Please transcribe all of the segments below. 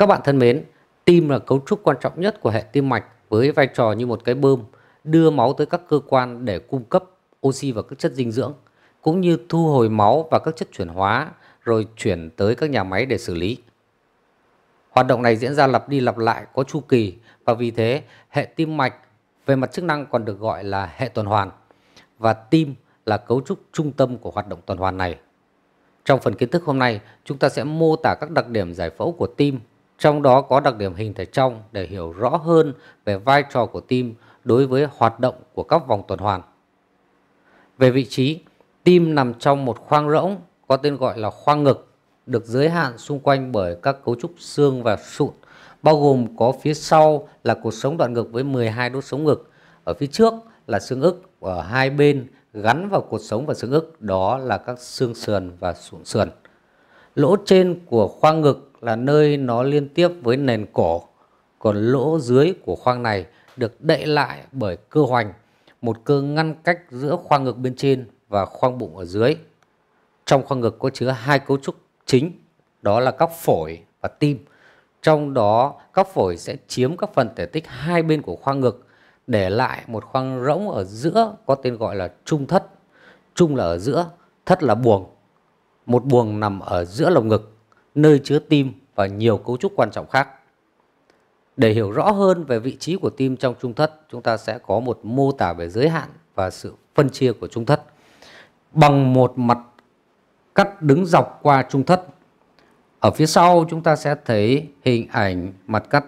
Các bạn thân mến, tim là cấu trúc quan trọng nhất của hệ tim mạch với vai trò như một cái bơm đưa máu tới các cơ quan để cung cấp oxy và các chất dinh dưỡng cũng như thu hồi máu và các chất chuyển hóa rồi chuyển tới các nhà máy để xử lý. Hoạt động này diễn ra lặp đi lặp lại có chu kỳ và vì thế hệ tim mạch về mặt chức năng còn được gọi là hệ tuần hoàn và tim là cấu trúc trung tâm của hoạt động tuần hoàn này. Trong phần kiến thức hôm nay, chúng ta sẽ mô tả các đặc điểm giải phẫu của tim, trong đó có đặc điểm hình thể trong để hiểu rõ hơn về vai trò của tim đối với hoạt động của các vòng tuần hoàn. Về vị trí, tim nằm trong một khoang rỗng có tên gọi là khoang ngực, được giới hạn xung quanh bởi các cấu trúc xương và sụn, bao gồm có phía sau là cột sống đoạn ngực với 12 đốt sống ngực, ở phía trước là xương ức ở hai bên gắn vào cột sống và xương ức, đó là các xương sườn và sụn sườn. Lỗ trên của khoang ngực là nơi nó liên tiếp với nền cổ, còn lỗ dưới của khoang này được đậy lại bởi cơ hoành, một cơ ngăn cách giữa khoang ngực bên trên và khoang bụng ở dưới. Trong khoang ngực có chứa hai cấu trúc chính, đó là các phổi và tim. Trong đó các phổi sẽ chiếm các phần thể tích hai bên của khoang ngực để lại một khoang rỗng ở giữa có tên gọi là trung thất. Trung là ở giữa, thất là buồng. Một buồng nằm ở giữa lồng ngực, nơi chứa tim và nhiều cấu trúc quan trọng khác. Để hiểu rõ hơn về vị trí của tim trong trung thất, chúng ta sẽ có một mô tả về giới hạn và sự phân chia của trung thất. Bằng một mặt cắt đứng dọc qua trung thất. Ở phía sau chúng ta sẽ thấy hình ảnh mặt cắt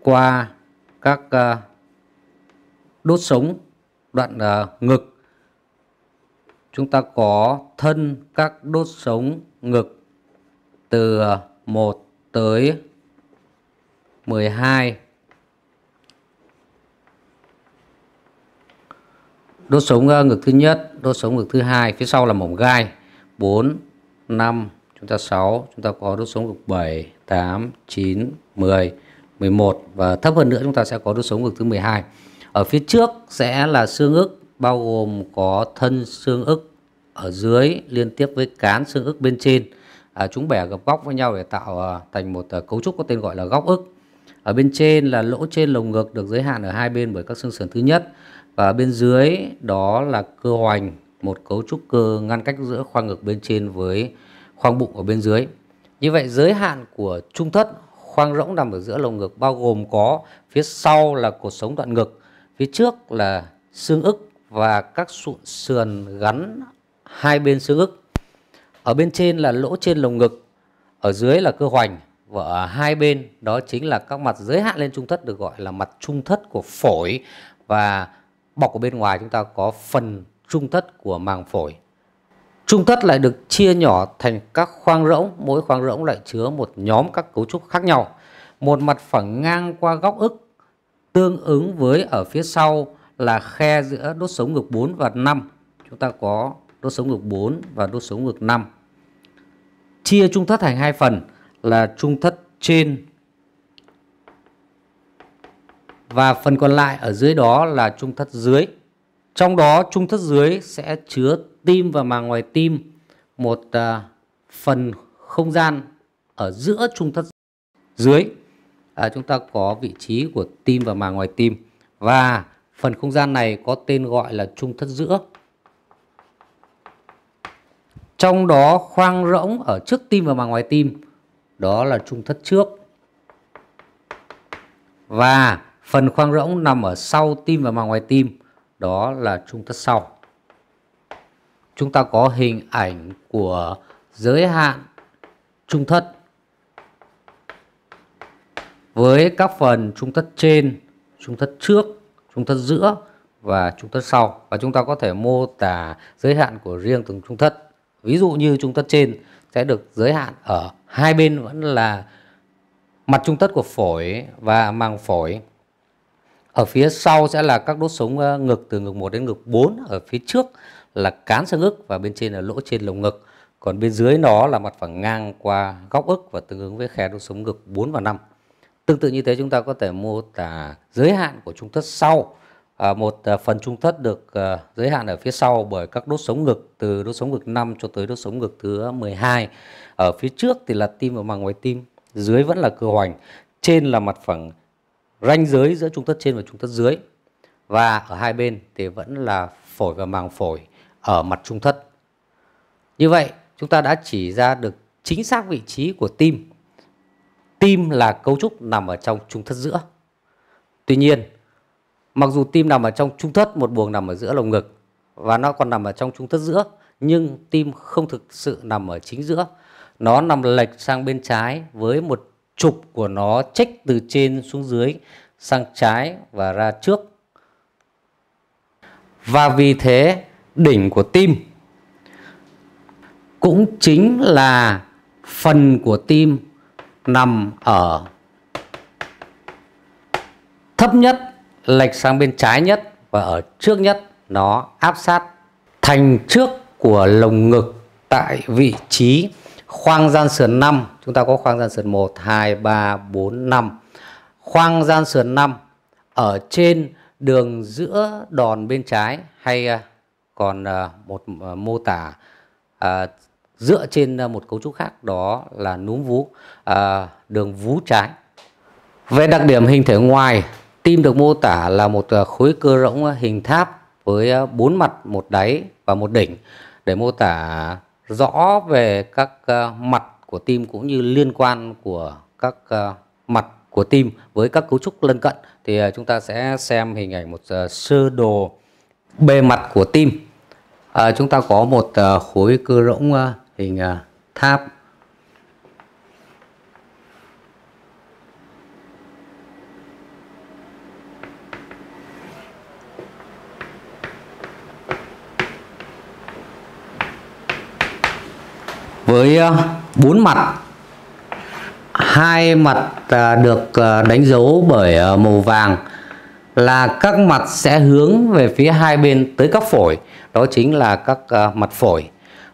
qua các ờ, đốt sống đoạn ờ, ngực. Chúng ta có thân các đốt sống ngực từ 1 tới 12 đốt sống ờ, ngực thứ nhất, đốt sống ngực thứ hai, phía sau là mỏng gai 4, 5, chúng ta 6, chúng ta có đốt sống ngực 7, 8, 9, 10, 11 và thấp hơn nữa chúng ta sẽ có đốt sống ngực thứ 12. Ở phía trước sẽ là xương ức bao gồm có thân xương ức ở dưới liên tiếp với cán xương ức bên trên. À, chúng bẻ gập góc với nhau để tạo à, thành một à, cấu trúc có tên gọi là góc ức. Ở bên trên là lỗ trên lồng ngực được giới hạn ở hai bên bởi các xương sườn thứ nhất và bên dưới đó là cơ hoành, một cấu trúc cơ ngăn cách giữa khoang ngực bên trên với khoang bụng ở bên dưới. Như vậy giới hạn của trung thất khoang rỗng nằm ở giữa lồng ngực bao gồm có phía sau là cột sống đoạn ngực, phía trước là xương ức và các sụn sườn gắn hai bên xương ức. Ở bên trên là lỗ trên lồng ngực, ở dưới là cơ hoành và ở hai bên đó chính là các mặt giới hạn lên trung thất được gọi là mặt trung thất của phổi và bọc ở bên ngoài chúng ta có phần trung thất của màng phổi. Trung thất lại được chia nhỏ thành các khoang rỗng, mỗi khoang rỗng lại chứa một nhóm các cấu trúc khác nhau. Một mặt phẳng ngang qua góc ức tương ứng với ở phía sau là khe giữa đốt sống ngực 4 và 5. Chúng ta có đốt sống ngực 4 và đốt sống ngực 5. Chia trung thất thành hai phần là trung thất trên và phần còn lại ở dưới đó là trung thất dưới. Trong đó trung thất dưới sẽ chứa tim và màng ngoài tim, một à, phần không gian ở giữa trung thất dưới. À, chúng ta có vị trí của tim và màng ngoài tim và phần không gian này có tên gọi là trung thất giữa. Trong đó khoang rỗng ở trước tim và màng ngoài tim đó là trung thất trước. Và phần khoang rỗng nằm ở sau tim và màng ngoài tim đó là trung thất sau. Chúng ta có hình ảnh của giới hạn trung thất với các phần trung thất trên, trung thất trước, trung thất giữa và trung thất sau và chúng ta có thể mô tả giới hạn của riêng từng trung thất. Ví dụ như trung thất trên sẽ được giới hạn ở hai bên vẫn là mặt trung thất của phổi và màng phổi ở phía sau sẽ là các đốt sống ờ, ngực từ ngực 1 đến ngực 4. Ở phía trước là cán xương ức và bên trên là lỗ trên lồng ngực. Còn bên dưới nó là mặt phẳng ngang qua góc ức và tương ứng với khe đốt sống ngực 4 và 5. Tương tự như thế chúng ta có thể mô tả giới hạn của trung thất sau. À, một à, phần trung thất được à, giới hạn ở phía sau bởi các đốt sống ngực từ đốt sống ngực 5 cho tới đốt sống ngực thứ 12. Ở phía trước thì là tim và màng ngoài tim. dưới vẫn là cơ hoành, trên là mặt phẳng ranh giới giữa trung thất trên và trung thất dưới. Và ở hai bên thì vẫn là phổi và màng phổi ở mặt trung thất. Như vậy, chúng ta đã chỉ ra được chính xác vị trí của tim. Tim là cấu trúc nằm ở trong trung thất giữa. Tuy nhiên, mặc dù tim nằm ở trong trung thất, một buồng nằm ở giữa lồng ngực và nó còn nằm ở trong trung thất giữa, nhưng tim không thực sự nằm ở chính giữa. Nó nằm lệch sang bên trái với một trục của nó chích từ trên xuống dưới sang trái và ra trước. Và vì thế đỉnh của tim cũng chính là phần của tim nằm ở thấp nhất, lệch sang bên trái nhất và ở trước nhất nó áp sát thành trước của lồng ngực tại vị trí khoang gian sườn 5. Chúng ta có khoang gian sườn 1, 2, 3, 4, 5. Khoang gian sườn 5 ở trên đường giữa đòn bên trái hay à, còn à, một à, mô tả dựa trên một cấu trúc khác đó là núm vú đường vú trái. Về đặc điểm hình thể ngoài, tim được mô tả là một ờ, khối cơ rỗng ờ, hình tháp với ờ, bốn mặt, một đáy và một đỉnh. Để mô tả rõ về các mặt của tim cũng như liên quan của các mặt của tim với các cấu trúc lân cận thì chúng ta sẽ xem hình ảnh một sơ đồ bề mặt của tim. À, chúng ta có một khối cơ rỗng hình tháp. Với ờ, bốn mặt. Hai mặt ờ, được ờ, đánh dấu bởi màu vàng là các mặt sẽ hướng về phía hai bên tới các phổi. Đó chính là các mặt phổi.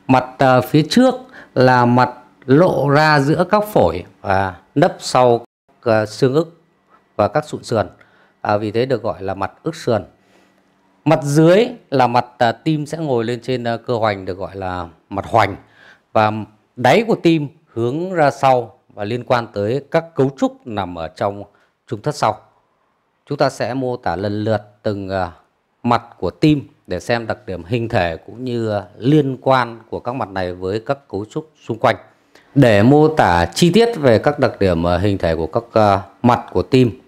Mặt phía trước là mặt lộ ra giữa các phổi và nấp sau xương ức và các sụn sườn. À, vì thế được gọi là mặt ức sườn. Mặt dưới là mặt tim sẽ ngồi lên trên cơ hoành được gọi là mặt hoành. Và đáy của tim hướng ra sau và liên quan tới các cấu trúc nằm ở trong trung thất sau. Chúng ta sẽ mô tả lần lượt từng à, mặt của tim để xem đặc điểm hình thể cũng như liên quan của các mặt này với các cấu trúc xung quanh. Để mô tả chi tiết về các đặc điểm à, hình thể của các à, mặt của tim,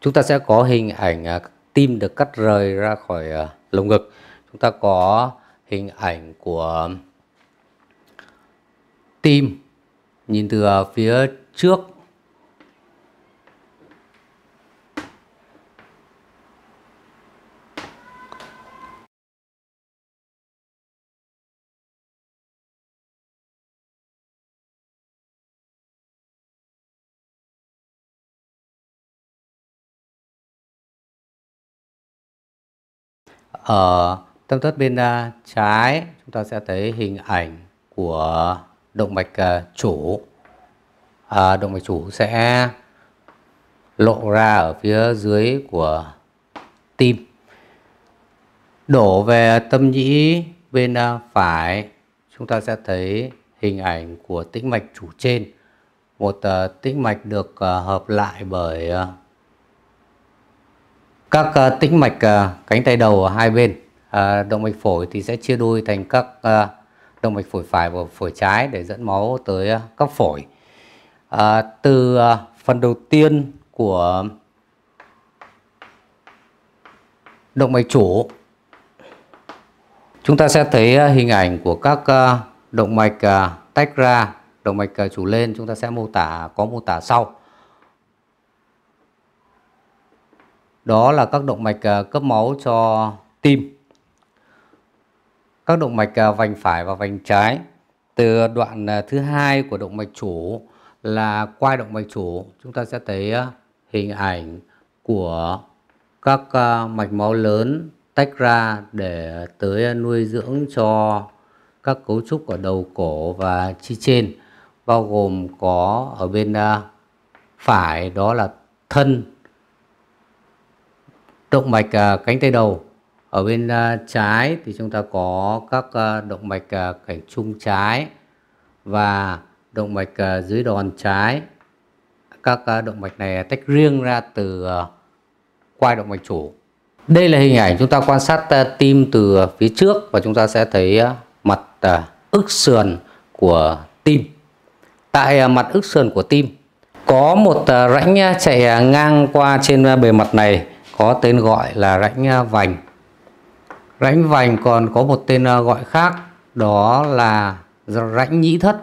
chúng ta sẽ có hình ảnh tim được cắt rời ra khỏi lồng ngực. Chúng ta có hình ảnh của tim. Nhìn từ ờ, phía trước. Ở tâm thất bên ờ, trái, chúng ta sẽ thấy hình ảnh của động mạch uh, chủ. À, động mạch chủ sẽ lộ ra ở phía dưới của tim. Đổ về tâm nhĩ bên uh, phải. Chúng ta sẽ thấy hình ảnh của tĩnh mạch chủ trên. Một uh, tĩnh mạch được uh, hợp lại bởi uh, các uh, tĩnh mạch uh, cánh tay đầu ở hai bên. Uh, động mạch phổi thì sẽ chia đôi thành các uh, động mạch phổi phải và phổi trái để dẫn máu tới ờ, các phổi. À, từ ờ, phần đầu tiên của động mạch chủ chúng ta sẽ thấy hình ảnh của các động mạch tách ra động mạch chủ lên chúng ta sẽ mô tả có mô tả sau đó là các động mạch cấp máu cho tim các động mạch à, vành phải và vành trái. Từ đoạn à, thứ hai của động mạch chủ là quai động mạch chủ, chúng ta sẽ thấy à, hình ảnh của các mạch máu lớn tách ra để tới nuôi dưỡng cho các cấu trúc ở đầu cổ và chi trên bao gồm có ở bên phải đó là thân động mạch cánh tay đầu ở bên uh, trái thì chúng ta có các uh, động mạch uh, cảnh trung trái và động mạch uh, dưới đòn trái các uh, động mạch này tách riêng ra từ uh, quai động mạch chủ. Đây là hình ảnh chúng ta quan sát uh, tim từ phía trước và chúng ta sẽ thấy uh, mặt uh, ức sườn của tim. Tại uh, mặt ức sườn của tim có một uh, rãnh chạy ngang qua trên bề mặt này có tên gọi là rãnh vành. Rãnh vành còn có một tên ờ, gọi khác, đó là rãnh nhĩ thất.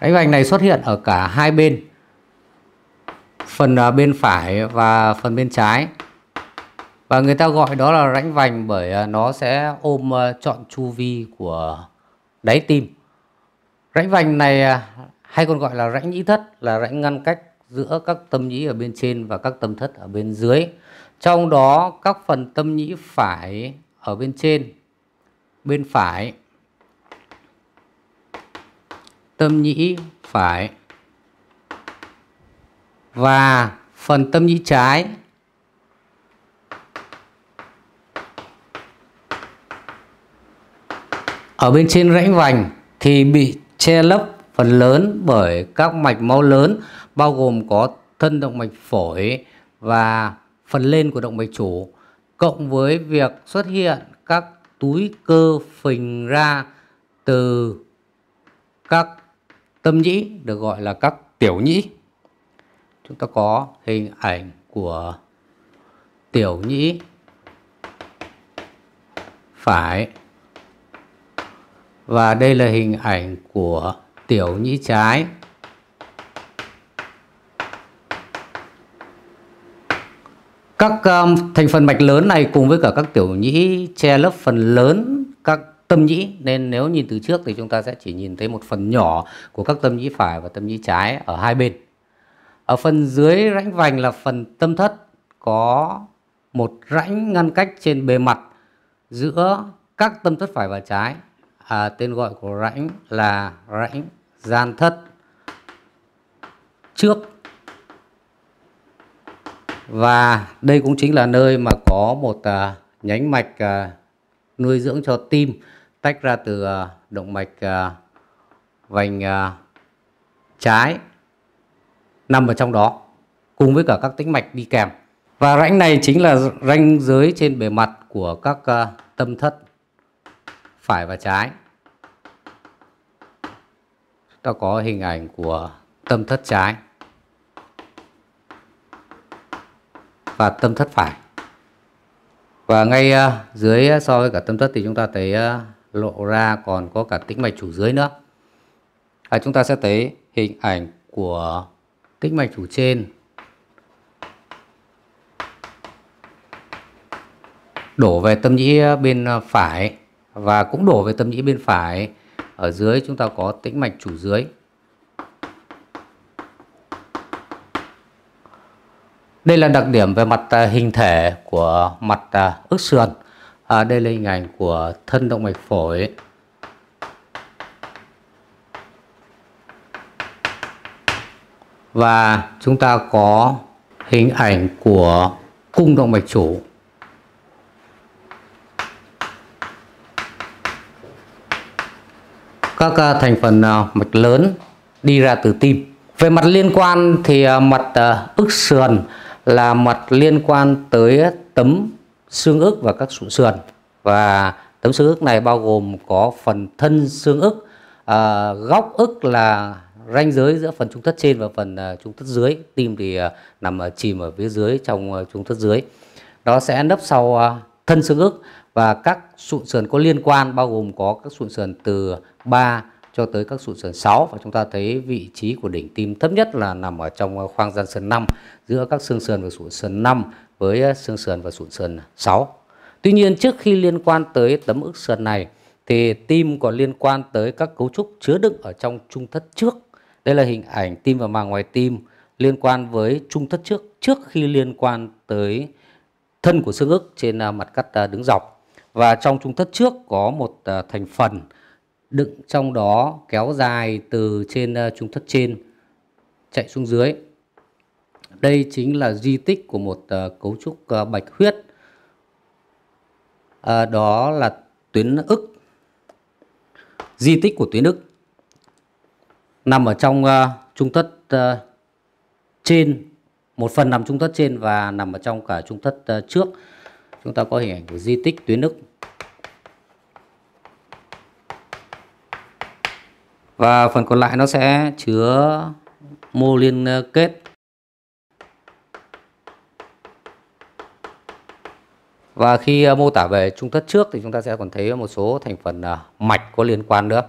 Rãnh vành này xuất hiện ở cả hai bên, phần ờ, bên phải và phần bên trái. Và người ta gọi đó là rãnh vành bởi ờ, nó sẽ ôm trọn chu vi của đáy tim. Rãnh vành này hay còn gọi là rãnh nhĩ thất là rãnh ngăn cách giữa các tâm nhĩ ở bên trên và các tâm thất ở bên dưới trong đó, các phần tâm nhĩ phải ở bên trên. Bên phải, tâm nhĩ phải. Và phần tâm nhĩ trái, ở bên trên rãnh vành thì bị che lấp phần lớn bởi các mạch máu lớn, bao gồm có thân động mạch phổi và phần lên của động mạch chủ, cộng với việc xuất hiện các túi cơ phình ra từ các tâm nhĩ, được gọi là các tiểu nhĩ. Chúng ta có hình ảnh của tiểu nhĩ phải. Và đây là hình ảnh của tiểu nhĩ trái. Các um, thành phần mạch lớn này cùng với cả các tiểu nhĩ che lấp phần lớn các tâm nhĩ nên nếu nhìn từ trước thì chúng ta sẽ chỉ nhìn thấy một phần nhỏ của các tâm nhĩ phải và tâm nhĩ trái ở hai bên ở phần dưới rãnh vành là phần tâm thất có một rãnh ngăn cách trên bề mặt giữa các tâm thất phải và trái. À, tên gọi của rãnh là rãnh gian thất trước. Và đây cũng chính là nơi mà có một uh, nhánh mạch uh, nuôi dưỡng cho tim tách ra từ uh, động mạch uh, vành uh, trái nằm ở trong đó cùng với cả các tĩnh mạch đi kèm. Và rãnh này chính là ranh giới trên bề mặt của các uh, tâm thất phải và trái. Chúng ta có hình ảnh của tâm thất trái và tâm thất phải. Và ngay à, dưới à, so với cả tâm thất thì chúng ta thấy à, lộ ra còn có cả tĩnh mạch chủ dưới nữa. À, chúng ta sẽ thấy hình ảnh của tĩnh mạch chủ trên đổ về tâm nhĩ bên phải và cũng đổ về tâm nhĩ bên phải ở dưới chúng ta có tĩnh mạch chủ dưới đây là đặc điểm về mặt à, hình thể của mặt à, ức sườn. À, đây là hình ảnh của thân động mạch phổi. Và chúng ta có hình ảnh của cung động mạch chủ. Các à, thành phần mạch lớn đi ra từ tim. Về mặt liên quan thì mặt ức sườn là mặt liên quan tới tấm xương ức và các sụn sườn. Và tấm xương ức này bao gồm có phần thân xương ức à, góc ức là ranh giới giữa phần trung thất trên và phần uh, trung thất dưới. Tim thì uh, nằm ở chìm ở phía dưới trong uh, trung thất dưới. Nó sẽ nấp sau uh, thân xương ức và các sụn sườn có liên quan bao gồm có các sụn sườn từ 3 cho tới các sụn sườn 6 và chúng ta thấy vị trí của đỉnh tim thấp nhất là nằm ở trong ờ, khoang gian sườn 5 giữa các xương sườn và sụn sườn 5 với ờ, xương sườn và sụn sườn 6. Tuy nhiên, trước khi liên quan tới tấm ức sườn này, thì tim còn liên quan tới các cấu trúc chứa đựng ở trong trung thất trước đây là hình ảnh tim và màng ngoài tim liên quan với trung thất trước trước khi liên quan tới thân của xương ức trên ờ, mặt cắt đứng dọc. Và trong trung thất trước có một thành phần đựng trong đó kéo dài từ trên ờ, trung thất trên chạy xuống dưới. Đây chính là di tích của một ờ, cấu trúc ờ, bạch huyết. đó là tuyến ức. Di tích của tuyến ức nằm ở trong uh, trung thất uh, trên một phần nằm trung thất trên và nằm ở trong cả trung thất uh, trước chúng ta có hình ảnh của di tích tuyến ức và phần còn lại nó sẽ chứa mô liên ờ, kết Và khi ờ, mô tả về trung thất trước thì chúng ta sẽ còn thấy một số thành phần ờ, mạch có liên quan nữa.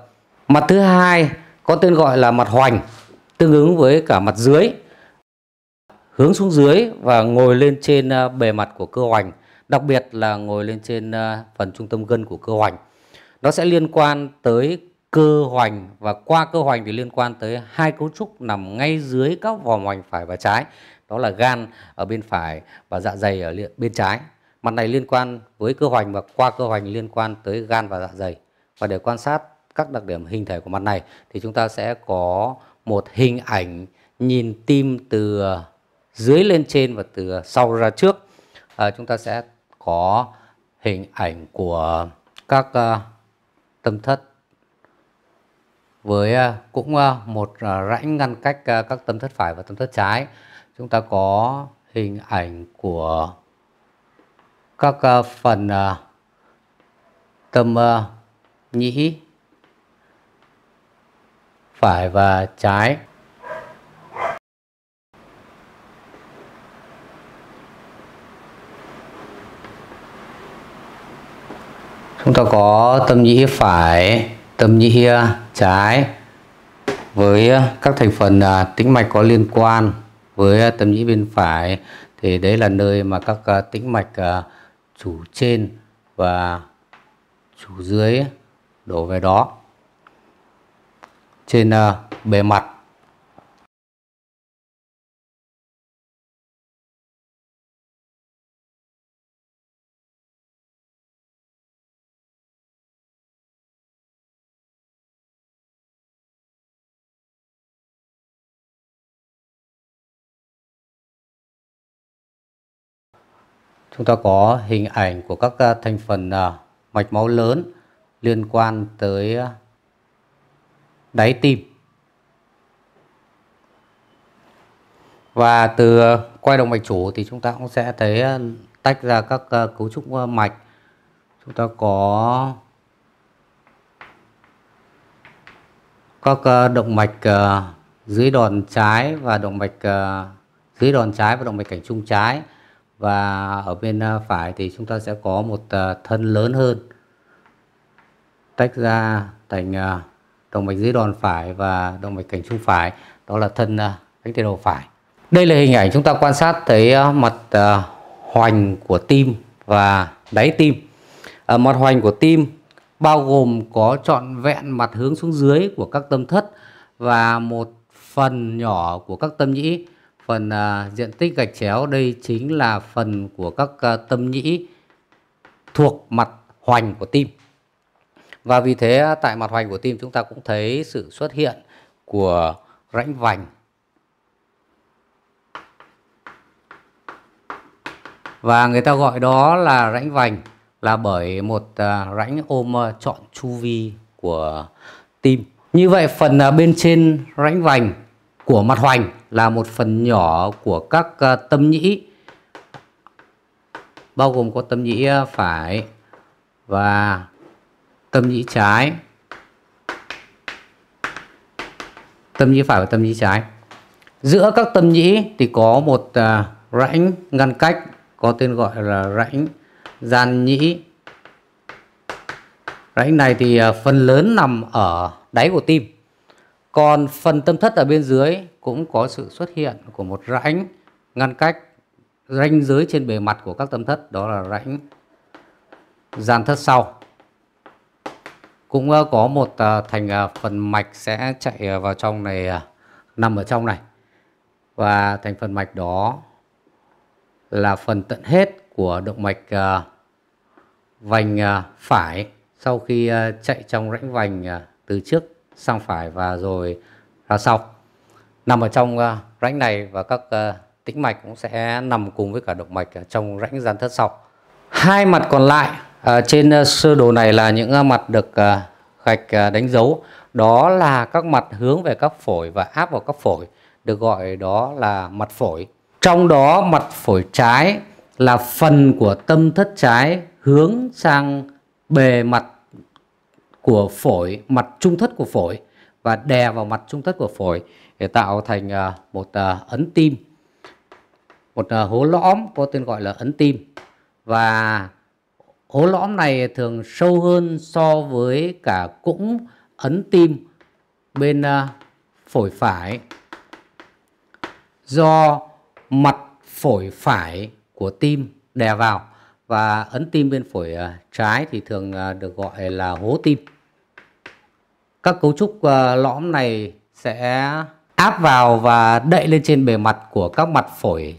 Mặt thứ hai có tên gọi là mặt hoành, tương ứng với cả mặt dưới. Hướng xuống dưới và ngồi lên trên bề mặt của cơ hoành, đặc biệt là ngồi lên trên phần trung tâm gân của cơ hoành. Nó sẽ liên quan tới cơ hoành và qua cơ hoành thì liên quan tới hai cấu trúc nằm ngay dưới các vòm hoành phải và trái. Đó là gan ở bên phải và dạ dày ở bên trái. Mặt này liên quan với cơ hoành và qua cơ hoành liên quan tới gan và dạ dày. Và để quan sát các đặc điểm hình thể của mặt này thì chúng ta sẽ có một hình ảnh nhìn tim từ dưới lên trên và từ sau ra trước. À, chúng ta sẽ có hình ảnh của các uh, tâm thất với à, cũng à, một à, rãnh ngăn cách các tâm thất phải và tâm thất trái. Chúng ta có hình ảnh của các phần tâm nhĩ, phải và trái chúng ta có tâm nhĩ phải, tâm nhĩ trái với ờ, các thành phần ờ, tĩnh mạch có liên quan với ờ, tâm nhĩ bên phải. Thì đấy là nơi mà các tĩnh mạch chủ trên và chủ dưới đổ về đó. Trên bề mặt chúng ta có hình ảnh của các à, thành phần à, mạch máu lớn liên quan tới à, đáy tim. Và từ quay động mạch chủ thì chúng ta cũng sẽ thấy tách ra các cấu trúc mạch. Chúng ta có các động mạch dưới đòn trái và động mạch dưới đòn trái và động mạch cảnh trung trái và ở bên à, phải thì chúng ta sẽ có một à, thân lớn hơn. Tách ra thành à, động mạch dưới đòn phải và động mạch cảnh trung phải. Đó là thân cánh tay đầu phải. Đây là hình ảnh chúng ta quan sát thấy mặt hoành của tim và đáy tim. Ở mặt hoành của tim bao gồm có trọn vẹn mặt hướng xuống dưới của các tâm thất và một phần nhỏ của các tâm nhĩ phần uh, diện tích gạch chéo. Đây chính là phần của các uh, tâm nhĩ thuộc mặt hoành của tim. Và vì thế à, tại mặt hoành của tim chúng ta cũng thấy sự xuất hiện của rãnh vành. Và người ta gọi đó là rãnh vành là bởi một uh, rãnh ôm uh, trọn chu vi của tim. Như vậy phần uh, bên trên rãnh vành của mặt hoành là một phần nhỏ của các ờ, tâm nhĩ. Bao gồm có tâm nhĩ ờ, phải và tâm nhĩ trái. Tâm nhĩ phải và tâm nhĩ trái. Giữa các tâm nhĩ thì có một ờ, rãnh ngăn cách có tên gọi là rãnh gian nhĩ. Rãnh này thì phần lớn nằm ở đáy của tim. Còn phần tâm thất ở bên dưới cũng có sự xuất hiện của một rãnh ngăn cách, ranh giới trên bề mặt của các tâm thất, đó là rãnh gian thất sau. Cũng ờ, có một ờ, thành ờ, phần mạch sẽ chạy vào trong này nằm ở trong này. Và thành phần mạch đó là phần tận hết của động mạch vành phải sau khi chạy trong rãnh vành từ trước sang phải và rồi ra sau nằm ở trong uh, rãnh này và các uh, tĩnh mạch cũng sẽ nằm cùng với cả động mạch ở trong rãnh gian thất sau. Hai mặt còn lại uh, trên uh, sơ đồ này là những uh, mặt được uh, gạch à, đánh dấu. Đó là các mặt hướng về các phổi và áp vào các phổi được gọi đó là mặt phổi. Trong đó mặt phổi trái là phần của tâm thất trái hướng sang bề mặt của phổi mặt trung thất của phổi và đè vào mặt trung thất của phổi để tạo thành à, một à, ấn tim. Một à, hố lõm có tên gọi là ấn tim. Và hố lõm này thường sâu hơn so với cả cũng ấn tim bên phổi phải. Do mặt phổi phải của tim đè vào và ấn tim bên phổi trái thì thường được gọi là hố tim. Các cấu trúc ờ, lõm này sẽ áp vào và đậy lên trên bề mặt của các mặt phổi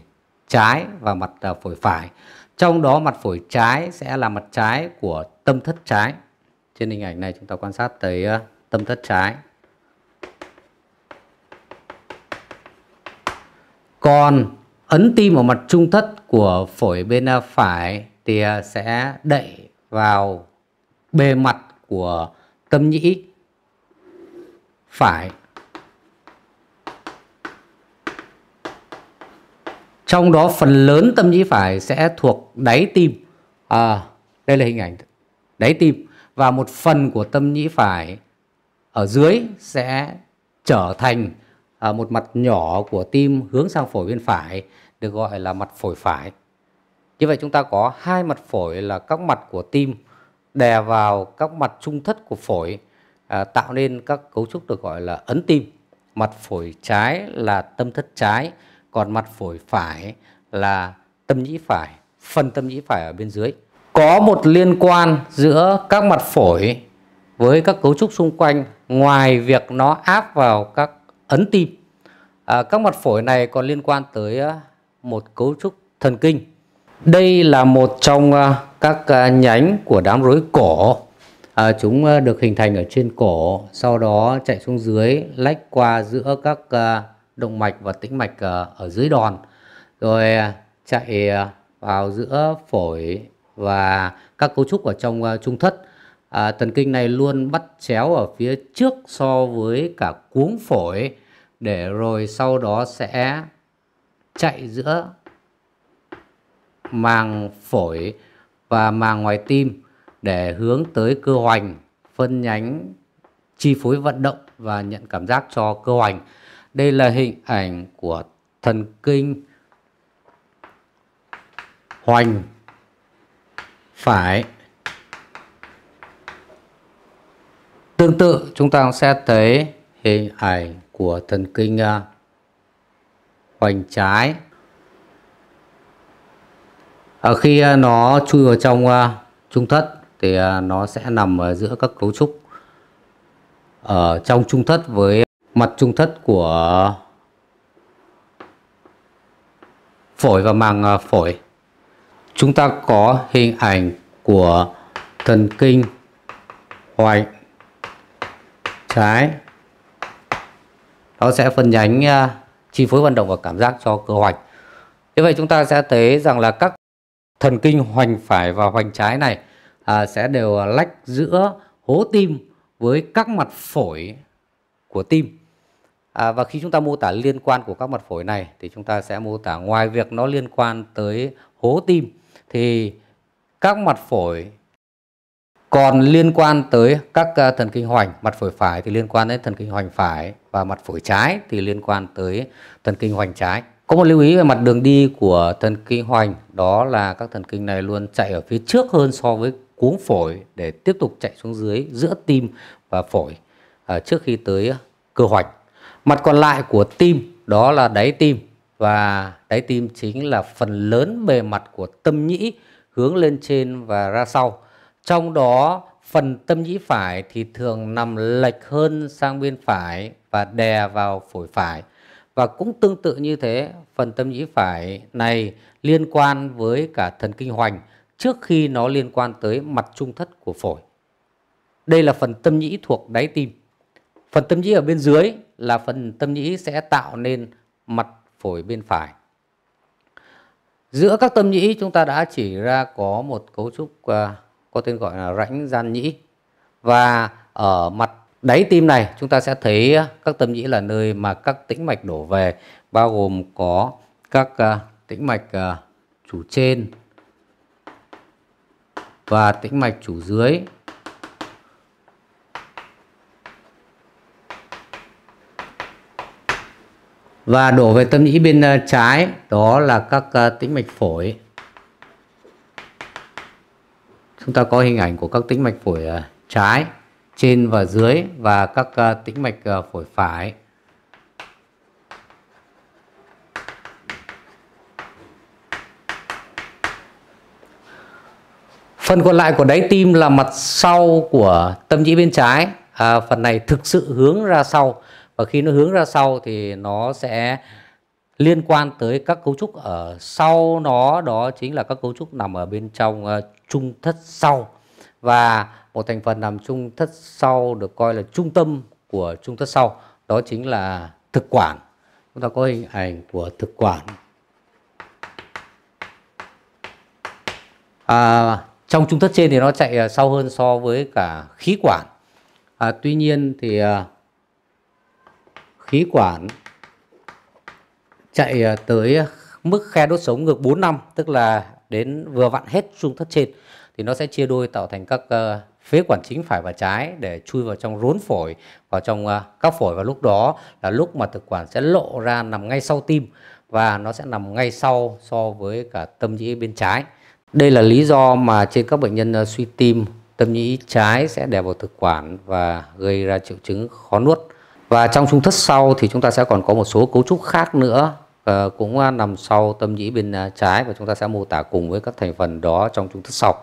trái và mặt ờ, phổi phải trong đó mặt phổi trái sẽ là mặt trái của tâm thất trái. Trên hình ảnh này chúng ta quan sát tới ờ, tâm thất trái. Còn ấn tim ở mặt trung thất của phổi bên phải thì sẽ đậy vào bề mặt của tâm nhĩ phải. Trong đó phần lớn tâm nhĩ phải sẽ thuộc đáy tim. À, đây là hình ảnh đáy tim. Và một phần của tâm nhĩ phải ở dưới sẽ trở thành à, một mặt nhỏ của tim hướng sang phổi bên phải được gọi là mặt phổi phải. Như vậy chúng ta có hai mặt phổi là các mặt của tim đè vào các mặt trung thất của phổi à, tạo nên các cấu trúc được gọi là ấn tim mặt phổi trái là tâm thất trái còn mặt phổi phải là tâm nhĩ phải, phần tâm nhĩ phải ở bên dưới. Có một liên quan giữa các mặt phổi với các cấu trúc xung quanh ngoài việc nó áp vào các ấn tim. À, các mặt phổi này còn liên quan tới à, một cấu trúc thần kinh. Đây là một trong à, các à, nhánh của đám rối cổ. À, chúng ờ, được hình thành ở trên cổ, sau đó chạy xuống dưới, lách qua giữa các ờ, động mạch và tĩnh mạch ở dưới đòn. Rồi chạy vào giữa phổi và các cấu trúc ở trong trung thất. À, thần kinh này luôn bắt chéo ở phía trước so với cả cuống phổi để rồi sau đó sẽ chạy giữa màng phổi và màng ngoài tim để hướng tới cơ hoành, phân nhánh, chi phối vận động và nhận cảm giác cho cơ hoành đây là hình ảnh của thần kinh hoành phải. Tương tự, chúng ta sẽ thấy hình ảnh của thần kinh à, hoành trái. Ở khi à, nó chui vào trong trung thất thì à, nó sẽ nằm ở giữa các cấu trúc. Ở trong trung thất với mặt trung thất của phổi và màng à, phổi, chúng ta có hình ảnh của thần kinh, hoành, trái. Nó sẽ phân nhánh à, chi phối vận động và cảm giác cho cơ hoành. Như vậy chúng ta sẽ thấy rằng là các thần kinh hoành phải và hoành trái này à, sẽ đều à, lách giữa hố tim với các mặt phổi của tim À, và khi chúng ta mô tả liên quan của các mặt phổi này thì chúng ta sẽ mô tả ngoài việc nó liên quan tới hố tim thì các mặt phổi còn liên quan tới các à, thần kinh hoành, mặt phổi phải thì liên quan đến thần kinh hoành phải và mặt phổi trái thì liên quan tới thần kinh hoành trái. Có một lưu ý về mặt đường đi của thần kinh hoành đó là các thần kinh này luôn chạy ở phía trước hơn so với cuống phổi để tiếp tục chạy xuống dưới giữa tim và phổi à, trước khi tới cơ hoành. Mặt còn lại của tim đó là đáy tim và đáy tim chính là phần lớn bề mặt của tâm nhĩ hướng lên trên và ra sau. Trong đó phần tâm nhĩ phải thì thường nằm lệch hơn sang bên phải và đè vào phổi phải. Và cũng tương tự như thế, phần tâm nhĩ phải này liên quan với cả thần kinh hoành trước khi nó liên quan tới mặt trung thất của phổi. Đây là phần tâm nhĩ thuộc đáy tim. Phần tâm nhĩ ở bên dưới là phần tâm nhĩ sẽ tạo nên mặt phổi bên phải. Giữa các tâm nhĩ chúng ta đã chỉ ra có một cấu trúc uh, có tên gọi là rãnh gian nhĩ. Và ở mặt đáy tim này chúng ta sẽ thấy các tâm nhĩ là nơi mà các tĩnh mạch đổ về bao gồm có các uh, tĩnh mạch uh, chủ trên và tĩnh mạch chủ dưới. Và đổ về tâm nhĩ bên ờ, trái, đó là các ờ, tĩnh mạch phổi. Chúng ta có hình ảnh của các tĩnh mạch phổi ờ, trái trên và dưới và các tĩnh mạch phổi phải. Phần còn lại của đáy tim là mặt sau của tâm nhĩ bên trái. À, phần này thực sự hướng ra sau. Và khi nó hướng ra sau thì nó sẽ liên quan tới các cấu trúc ở sau nó. Đó chính là các cấu trúc nằm ở bên trong uh, trung thất sau. Và một thành phần nằm trung thất sau được coi là trung tâm của trung thất sau. Đó chính là thực quản. Chúng ta có hình ảnh của thực quản. À, trong trung thất trên thì nó chạy à, sau sâu hơn so với cả khí quản. À, tuy nhiên thì à, khí quản chạy à, tới mức khe đốt sống ngược 4 năm tức là đến vừa vặn hết trung thất trên thì nó sẽ chia đôi tạo thành các uh, phế quản chính phải và trái để chui vào trong rốn phổi vào trong uh, các phổi. Và lúc đó là lúc mà thực quản sẽ lộ ra nằm ngay sau tim và nó sẽ nằm ngay sau so với cả tâm nhĩ bên trái đây là lý do mà trên các bệnh nhân ờ, suy tim, tâm nhĩ trái sẽ đè vào thực quản và gây ra triệu chứng khó nuốt. Và trong trung thất sau thì chúng ta sẽ còn có một số cấu trúc khác nữa ờ, cũng ờ, nằm sau tâm nhĩ bên trái và chúng ta sẽ mô tả cùng với các thành phần đó trong trung thất sau.